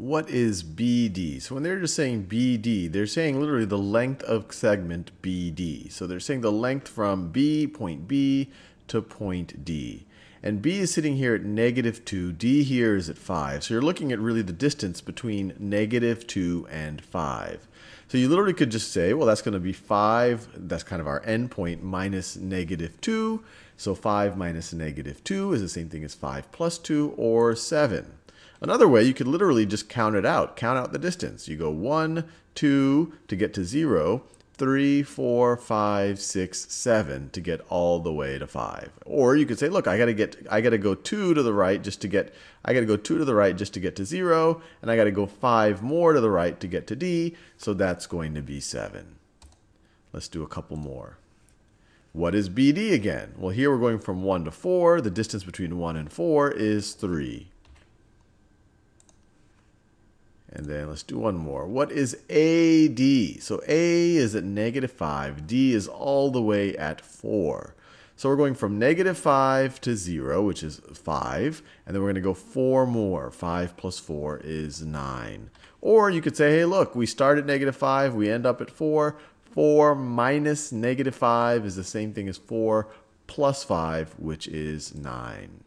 what is BD? So when they're just saying BD, they're saying literally the length of segment BD. So they're saying the length from B, point B, to point D. And B is sitting here at negative 2, D here is at 5. So you're looking at really the distance between negative 2 and 5. So you literally could just say, well, that's going to be 5, that's kind of our endpoint, minus negative 2. So 5 minus negative 2 is the same thing as 5 plus 2, or 7. Another way, you could literally just count it out, count out the distance. You go 1, 2 to get to 0, 3, 4, 5, 6, 7 to get all the way to 5. Or you could say, look, I got to get I got to go 2 to the right just to get I got to go 2 to the right just to get to 0, and I got to go 5 more to the right to get to D, so that's going to be 7. Let's do a couple more. What is BD again? Well, here we're going from 1 to 4. The distance between 1 and 4 is 3. And then let's do one more. What is AD? So A is at negative 5. D is all the way at 4. So we're going from negative 5 to 0, which is 5. And then we're going to go 4 more. 5 plus 4 is 9. Or you could say, hey, look, we start at negative 5. We end up at 4. 4 minus negative 5 is the same thing as 4 plus 5, which is 9.